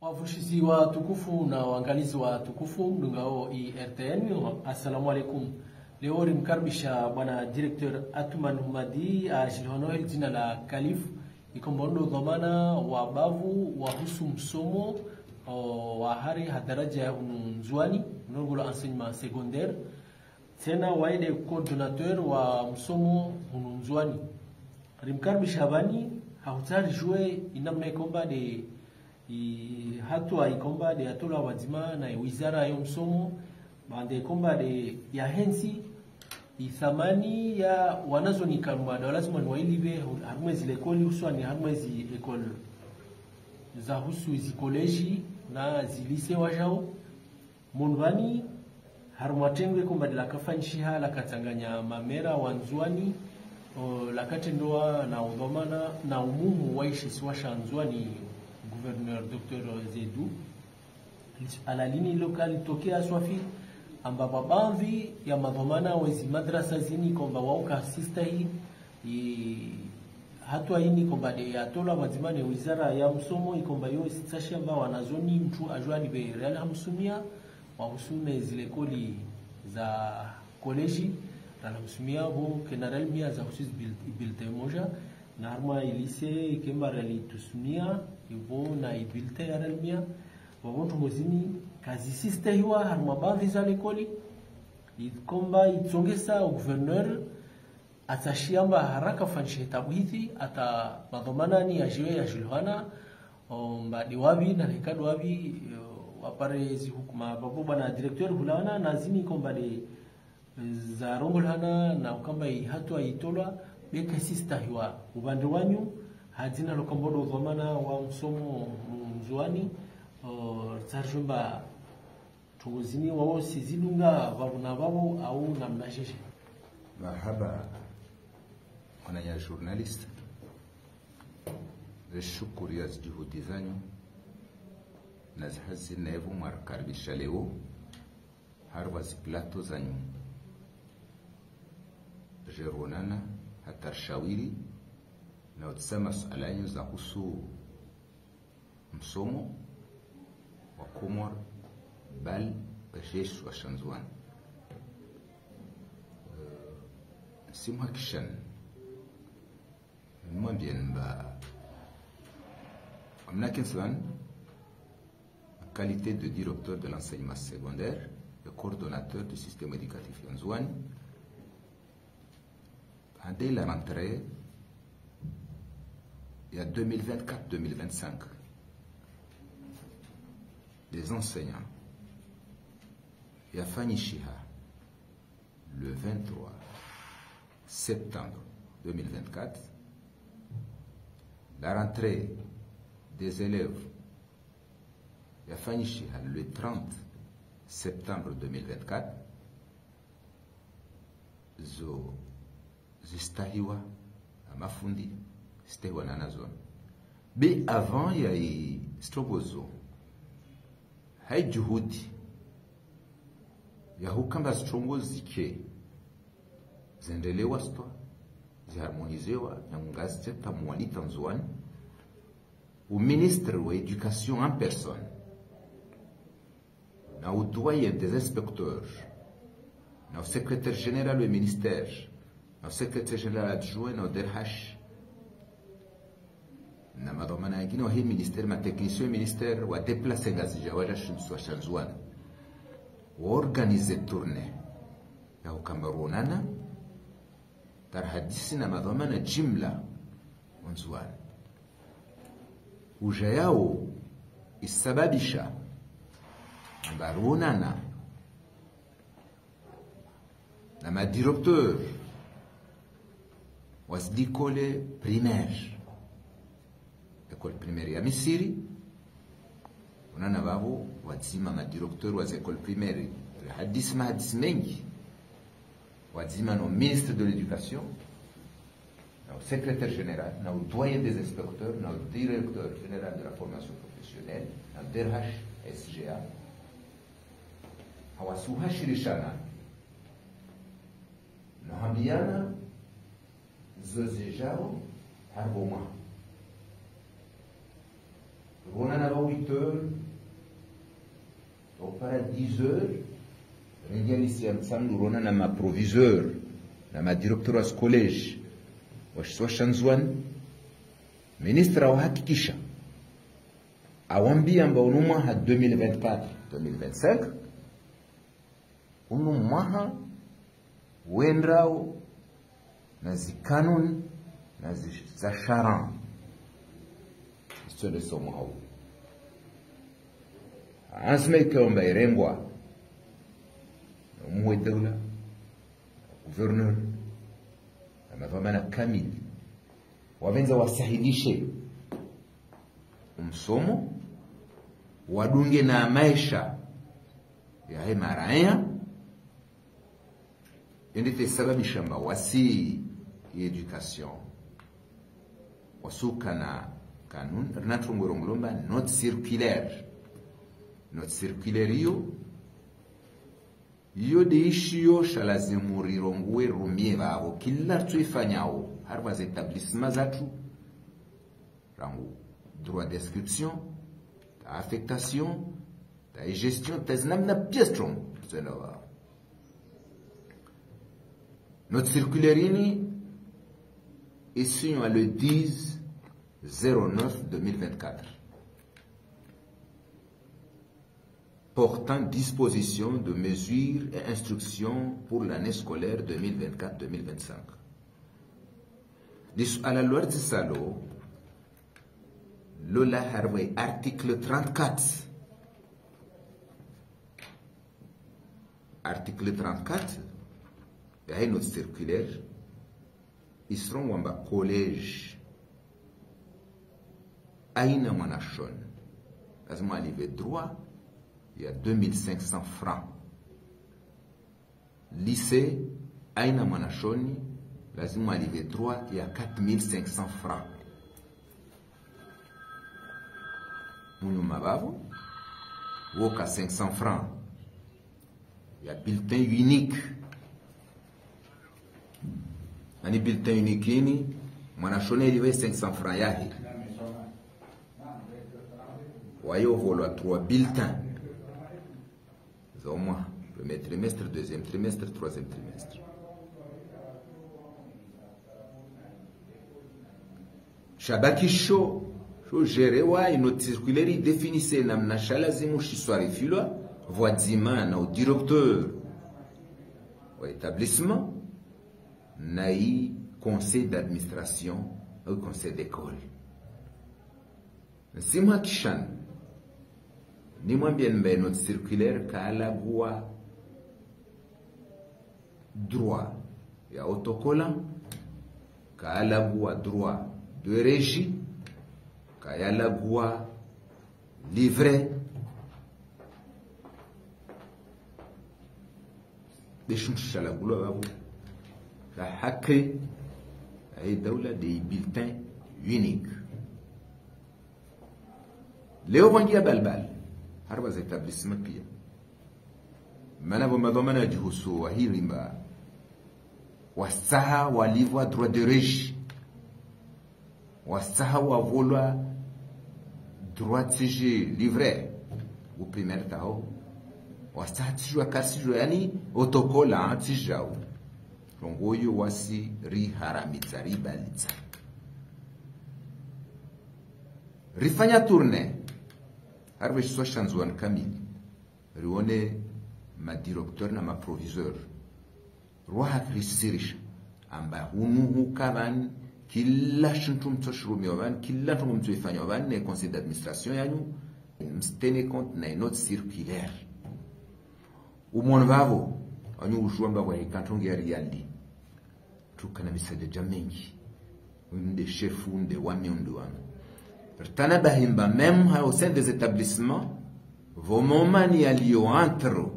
Wavushizi wa tukufu na waangalizi wa tukufu mdungao IRTN, assalamu alaikum. Leo rimkarbisha bwana Director Atuman Humadi ashilhonoel jina la Kalifu. Ikombondo dhamana wa bavu wahusu msomo wa hari hadaraja ya ununzwani nongulo enseignement secondaire. Tena waide coordinateur wa msomo ununzwani rimkaribisha bani hautari jue inamna ikomba de hatua ikombade atola wazima na wizara ya msomo bande ikomba de ya hensi ithamani ya wanazo ni kalma da lazima ni wailibe harumwe zile ekoli uswa ni harumwe ekol. Za husu zi koleji na zilise wajao. Munvani harumwatengwe komba de lakafanishiha lakatanganya mamera wanzuani lakatendoa na udhomana na umumu waishi siwasha nzwani gouverneur Dr Zedu alalini lokali tokea swafi ambapo baadhi ya madhomana wezi madrasa zini kwamba wauka sista hii. Hatua hini kwamba de atola wazimane wizara ya msomo ikomba yo sitashi amba wanazoni mtu ajwani be real hamsumia wahusume zile koli za koleji. Ranamsumia bo kenarel mia za bilte moja na harma ilise kemba rali tusumia ivo na ibilte ya mia wawontu mozini kazi siste hiwa harma bavisa lekoli. Ikomba itsongesa gouverneur atashiamba haraka fanishe tabu hizi ata madhomanani ajiwe ya julhana mbadi wavi na lekad wavi wapare zi hukuma babu bana directeur hulana nazini zarongolhana de za rongolhana na ukamba hatua itolwa beka sista hiwa ubande wanyu hadzina lokombodo dhamana wa msomo mzuani tsarjumba tunguzini wao sizidunga vavuna vavo au namna sheshe? Marhaba wananya journalist zishukuru ya juhudi zanyu na zihazi nevu mwarakaribisha leo harwa ziplato zanyu. Jeronana Halmashauri inayosema masuala yenu zinahusu msomo wa Komor bal bashesh washanzuan eh, simhakishan mambien ba amnakinsan en qualité de directeur de l'enseignement secondaire et coordonnateur du système éducatif Yanzouane dès la rentrée il y a 2024-2025 des enseignants. Yafani Shiha le 23 septembre 2024 la rentrée des élèves. Yafani Shiha le 30 septembre 2024 zo zistahiwa amafundi zitahiwa na nazona be avant ya strogozo hai juhudi ya hukamba strongozi zike ziendelewa sto ziharmonizewa nyangazi teta mwanita nzuani uministre wa education en personne na udoyen des inspecteurs na secrétaire général du ministère السكرتير جنرال adjoint نودر حش انما ضمن اجينو هي مينيستير ما تكنيسيو مينيستير و ديبلاسي غاز جواجا شنسو شنزوان و اورغانيزي تورني أو كاميرونانا تر حديثنا ما ضمن جملة ونزوان وجاياو السبابشة بارونانا لما ديروكتور madirecteur wazidikole primaire école primaire ya Misiri unana babo wazima madirekteur wa école primaire hadisi mahadisi mengi. Wazima no ministre de l'éducation na secrétaire général na doyen des inspecteurs na directeur général de la formation professionnelle na DRH SGA hawasuhashirishana nahambiana zözézsáron, harboma. On en 8 heures, on à 10 heures, reviennent ici ensemble, on en a ma proviseur, na ma directrice collège, washanzwan, ministre awahakikisha, awambia ambao no mwaha 2024, 2025, uno mwaha wendrao na zikanuni na zi- za sharan. Isitwende somo hau ansima ikaomba irengwa na umuwe daula na mavamana kamili wavenza wasahilishe umsomo wadunge na maisha. Yahe maraya endite sababisha éducation. Osukana kanun rinatungwiro mulomba not circulaire not circulaire iyo iyo deishiyo shalazimuriro nguwe rumie vavo kila tuifanyawo harwa zetablissement zatu rangu droit d'inscription ta affectation ta gestion tazinamna piece trongo not circulaire est signée le 10 09 2024 portant disposition de mesures et instructions pour l'année scolaire 2024-2025. Dis- À la loi de Salo, Lola Harvey, article 34. Article 34, il y a une autre circulaire. Ils seront en bas collège. Aïna Manachon. Lazima alive droit il y a 2500 francs. Lycée, aina mwanashoni lazima alive droit ya 4500 francs. Munyuma babo woka 500 francs ya bulletin unique. Ani bulletin unique ini mwanashoni alive 500 francs yahe. Wayovolwa 3 bulletins moins premier trimestre, deuxième trimestre, troisième trimestre. Shabaki sho. Sho gerewa inotirkuleri definise namna shalazimu shiswarifilwa voadzima na udirecteur wa établissement na i conseil d'administration au conseil d'école. Nsimha kishana nimwambie mbe note circulaire kaalagua droit. Ya autocollant. Kaalagua droit. De régie. Kayalagua livret. Deshuntushalagulwa babu ka hakɛ a ye dawla da yi bulletin unique ليغني بلبل هربا زي تبلسم بيا هي ريما wasaha walivwa droderege wasaha wavolwa droit tije livre o primeiro tal wasaha tijwa kasijwa yani otokola longoyo wasi riharamitsa ribalitsa rifanya tourne harve shanzuan kamili. Rione madirecteur na maproviseur rwahakirisirisha amba hunuhuka vani kila shintu mtoshurumiwa vani kila ntungu mtoifanywa vani ne conseil d'administration yanyu mstene compte na enote circulaire. Umon vavo anyu mba mbavo hikantongi ya riali kutukana bisajja mingi unde chefu unde wami unde wami tanabahimba même au sein des établissements vomomani yaliyo entre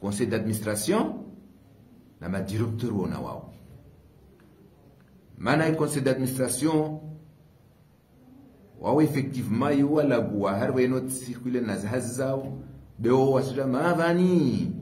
conseil d'administration nama directeur wona wao. Mana e conseil d'administration wao effectivement yowalaguwa har wayenot circule nazihazzaw bewo wasijama avani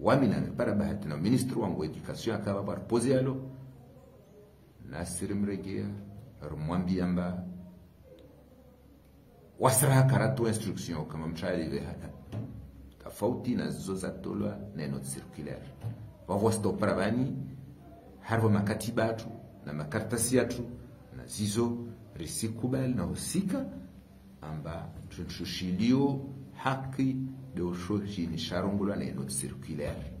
wamina bara bahati na ministre wangu education akaba barpoze alo na mregea rumwambia yamba. Wasra karatu instruction kama mshali hada tofauti na zizo za tolwa na ino circulaire. Wavo stopara bani harvo makatiba atu na makaratasi atu na zizo risikubali na husika amba tuntushilio haki dosho chini sharungula na note circulaire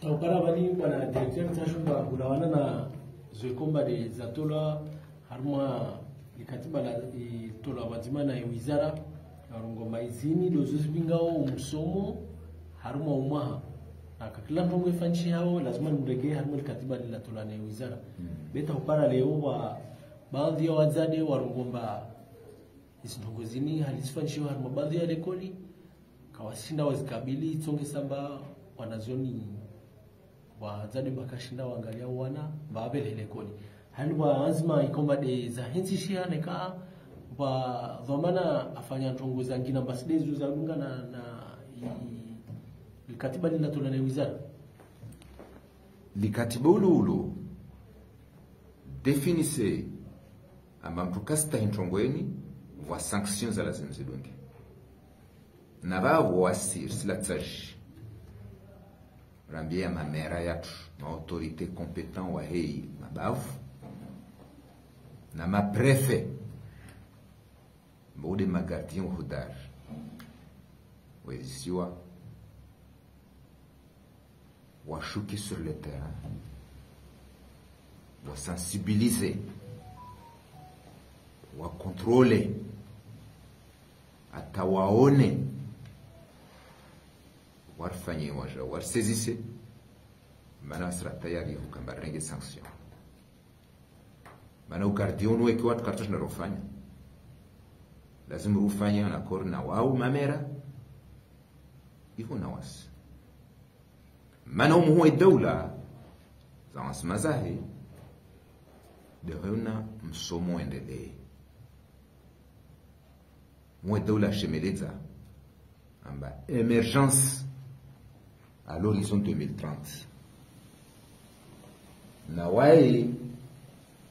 taukara bani bwana directeur tashumba gulawana na zoekomba de zatola harma likatiba la itola wadima na wizara izini harma umaha akakila mtongo ifanchi hao lazima nimregee harma likatiba lilatola na wizara. Beta upara leo wa baadhi ya wazade warongomba baadhi ya lekoli kawashinda wazikabili tsonge samba wanazoni wazade bakashinda waangalia wana babelelekoni hanwa azma ikomba de za hinsi shia neka wa dhamana afanya ntongo zangina mbaside zu za lunga na na i- ikatiba linatola na wizara. Likatiba ulu ulu definise amba mtu kasita hintongweni wa sanction za lazima zidunge na vavo wasir sila tsaji rambia mamera yatu maautorité compétent wa hei mabavu na maprefe mbaude magardien hudar. Wezisiwa washuki sur le terrain. Wasensibilize. Wakontrole. Hata waone war fanyi war mana sera tayari sanction. Mana na rufanya. Lazima rufanya na korna mamera. Na mana umuhuwe mazahi dereuna msomo endelee muwe daula shemeleza amba emergence à l'horizon 2030. Nawaye,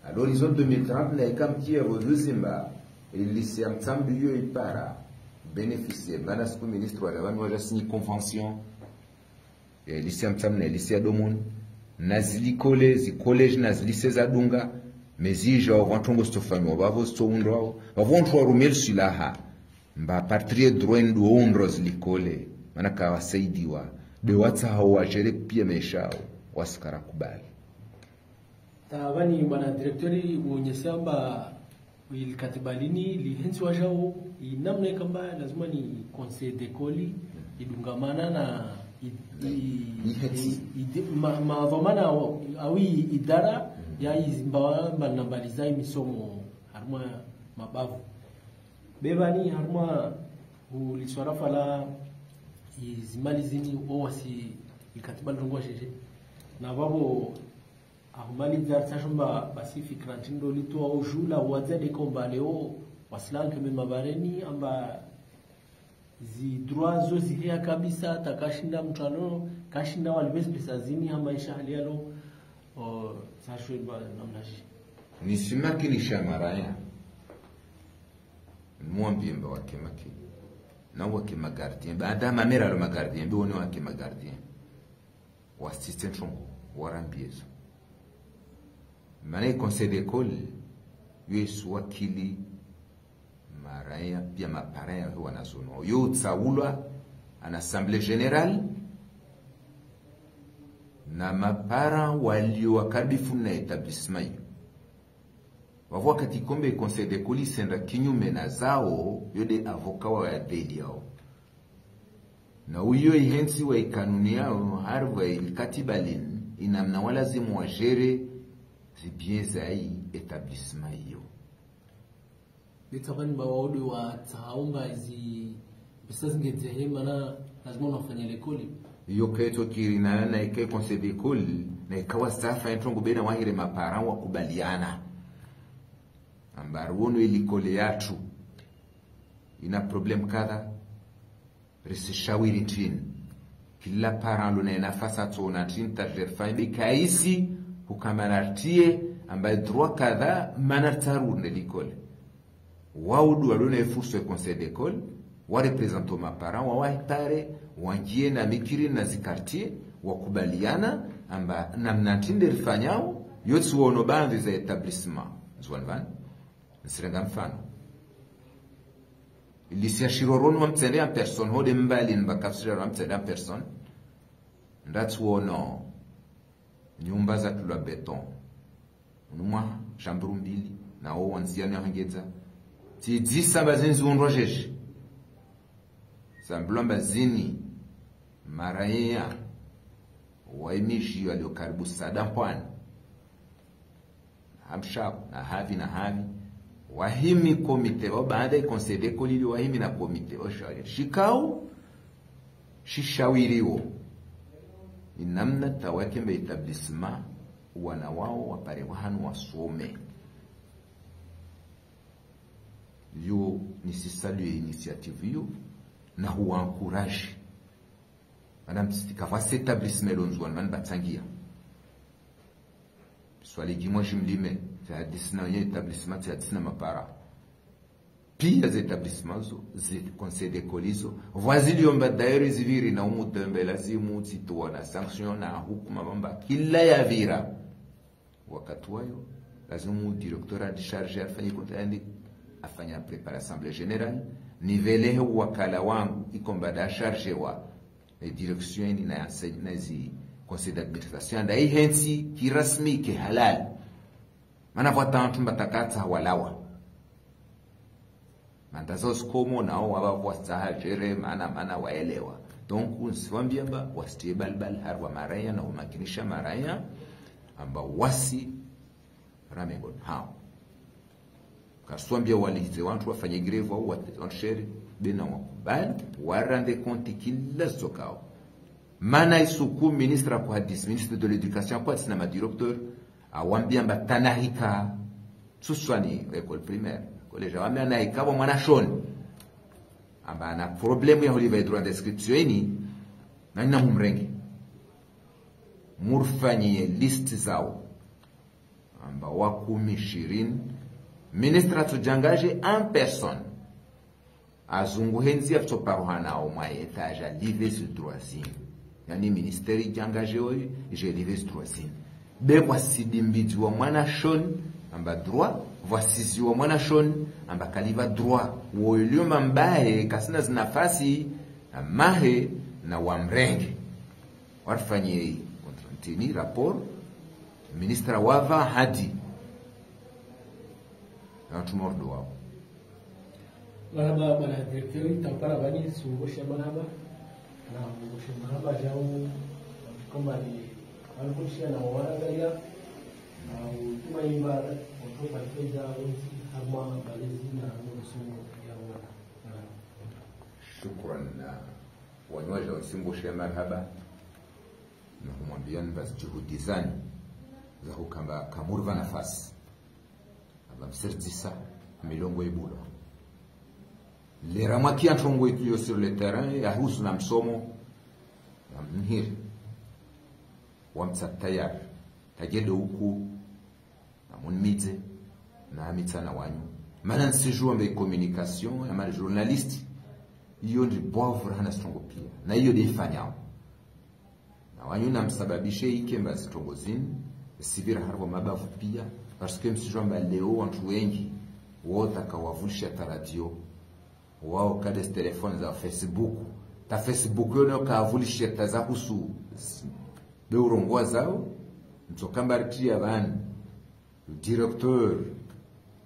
à l'horizon 2030, les kamtiye vozuzimba, ilisi amtsambiyo ipara, bénéficier, manasku ministre, signé convention, ilisi amtsamne, ilisi adomoun, nazili collège, collège nazili sezadunga, mezija wavantongo wavontwa patrie manaka wasaidiwa, de watsa hao wajere pia maishao wasikara kubali tabani bwana direktori uonyesamba ilikatibalini lihensi wajao inamna kamba lazima ni conseil d'école idungamana na i- i- Ihensi. i- i- ma- madhamana awi idara ya izimbawa nambaliza imisomo haruma mabavu. Bevani haruma uliswara fala izimali zini owasi ikatiba longwa sheshe. Na babo ahumali dzar tashomba basi fikra tindo lito ujula jula wadzade komba leo waslan keme mabareni amba zi droit zo zihia kabisa takashinda mtano kashinda walibesi pesa zini ama isha hali yalo ba namnashi nisimakinisha maraya. Mwambie mba wake maki na wake magardien baada mamera lo magardien bi woni wake magardien wa assistant chongo warambiezo maana conseil d'école yesu wakili maraya pia maparaya wanazonwa yo utsaulwa an assemblée générale. Na mapara walio wakaribifu na etablissement wakati kombe conseil de colis enda kinyume na zao yode avoka wa dhidi yao. Na uyo ihensi wa ikanuni yao harva ikatiba lin inamna walazimu wajere zibien zai hii etablissement hiyo. Bitaban ba waudi wa tahaumba izi pesa zingezehe mana lazima unafanya lekoli. Iyo keto kirina na ike conseil de na ikawa safa entongo bena wahire maparan wakubaliana ambaro wono ilikole yatu ina problem kadha. Risishawiri tin kila parent luna nafasi atona ntini tajerfanya bikaisi hukamanartie ambaye droit kadha manartarurne likole waudu walona fursa e conseil d'école warepresente maparent wawahitare wanjie na mikiri na zikartie wakubaliana amba namna ntinde rifanyao yotsi wono bandhi za etablissement. Zwanvani nsirenga mfano mtende ya person hode mbali mbakafsirira wamtsendea person. Ndatsuono nyumba za tulwa beton. Unumwa shamburu mbili nawo wanziani ahangedza tidzisamba zinziundwa zhezhi. Samba zini marayeya waimizhiyo alio karibu sada mpwani. Hamshapo na havi na havi wahimi komite o baada ya konsede d'école ili wahimi na komite o shauri shikao shishawiriwo ni namna tawakembe etablisma wana wao wapare wahanu wasome. Yo nisisalue initiative yo na huwankuraje madame tikavasi etablissement lonzwani mani batsangia jimwa jimlime za hadisi na wenye etablissement za hadisi na mapara. Pia za etablissement zo zi conseil d'école hizo vwaziliomba daire ziviri na umutembe lazimu zitoa na sanction na hukuma bamba kila ya vira. Wakati wayo lazimu directeur a décharger afanye kontandi afanya prepare assemblée générale. Nivelehe wakala wangu ikomba da charge wa. E direction ni na na zi conseil d'administration ndai hensi kirasmi ke halal. Mana vatantu mbatakatsa walawa. Mandazo skomo nao wa staha jere mana mana waelewa. Donc nsiwambiamba wastie balbal harwa maraya na umakinisha maraya amba wasi ramengon hao. Kaswambia walize wantu wafanye greve au sheri bena wakubali warande konti kila sokao mana isuku ministre kwa hadis ministre de l'éducation kwa sina madirecteur awambia mbatanahika suswani école primaire awambia anahika wa mwana shoni amba ana problemu ya holiva droit d'inscription ini na ina mumrenge murfanyie list zao. Amba wakumi ishirini ministre atujangaje en personne. Azunguhenzi afutsoparuhanao mwa etage live sur droisine yani ministeri jangaje oyo? Jelive trois droisine be bwasidimbidziwa mwana shoni amba droit. Vwasiziwa mwana shoni amba kaliva droit. Woyolioma mbahe kasina zinafasi na mahe na wamrenge warfanye ntini rapport. Ministra wava hadi. Na tumordo wao. Baba bana directeur tampara bani sungosha maraba na ngosha maraba jao kama ni alikushia na wanaangalia na utuma imba kutoka fedha wenzi harma balezi na msumo ya wana shukran. Na wanywaji wasimboshe marhaba na kumwambiani basi juhudi zani za kukamba kamurva nafasi. Aba msirdisa milongo ibula ramakiens sont ituyo sur le terrain yahusu na msomo na mnhiri wamtsa tayari tagede à na munmitse na amitsana wanyu. Mana nsijua mbe communication ama journaliste hiyo ndi bovu hana stongo pia na hiyo deifanyao na wanyu namsababishe ike mba zitongozini sivira harwa mabavu pia parce que msijua mba leo wantu wengi wota kawavulisha ta radio wao kade telefone za facebook. Ta facebook yono nayo kavulishe za husu beurongoa zao? Mtokambaritia bani. Directeur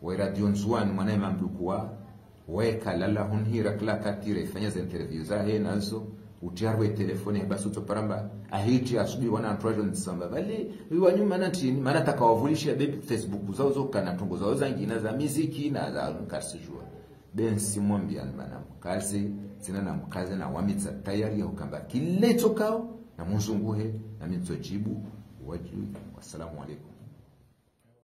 wa radio nzwani mwanaye mamdukuwa wekalala hunhira kila katire ifanya za interview zahe nazo utiarwe telefone basi utoparamba ahiti asubuhi wana antoajo nsamba. Bali wanyuma nantini maana takawavulisha bebi facebook zao zokana tungo zao zangina za miziki na za nkasijua bensi mwambiani bana mkazi sina na mkazi na wamitsa tayari ya ukamba kile tokao na munzunguhe na mitsojibu wajibu wassalamu alaikum